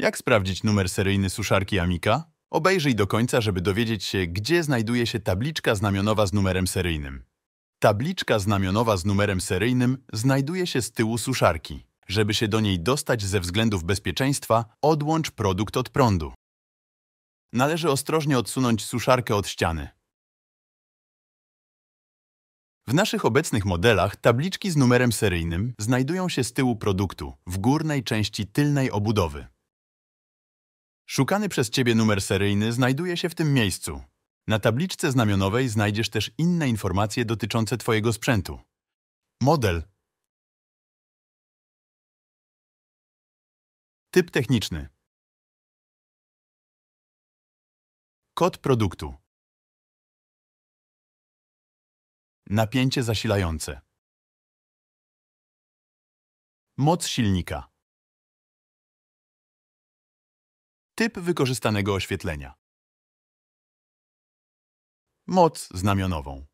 Jak sprawdzić numer seryjny suszarki Amika? Obejrzyj do końca, żeby dowiedzieć się, gdzie znajduje się tabliczka znamionowa z numerem seryjnym. Tabliczka znamionowa z numerem seryjnym znajduje się z tyłu suszarki. Żeby się do niej dostać ze względów bezpieczeństwa, odłącz produkt od prądu. Należy ostrożnie odsunąć suszarkę od ściany. W naszych obecnych modelach tabliczki z numerem seryjnym znajdują się z tyłu produktu, w górnej części tylnej obudowy. Szukany przez Ciebie numer seryjny znajduje się w tym miejscu. Na tabliczce znamionowej znajdziesz też inne informacje dotyczące Twojego sprzętu. Model. Typ techniczny. Kod produktu. Napięcie zasilające. Moc silnika. Typ wykorzystanego oświetlenia. Moc znamionową.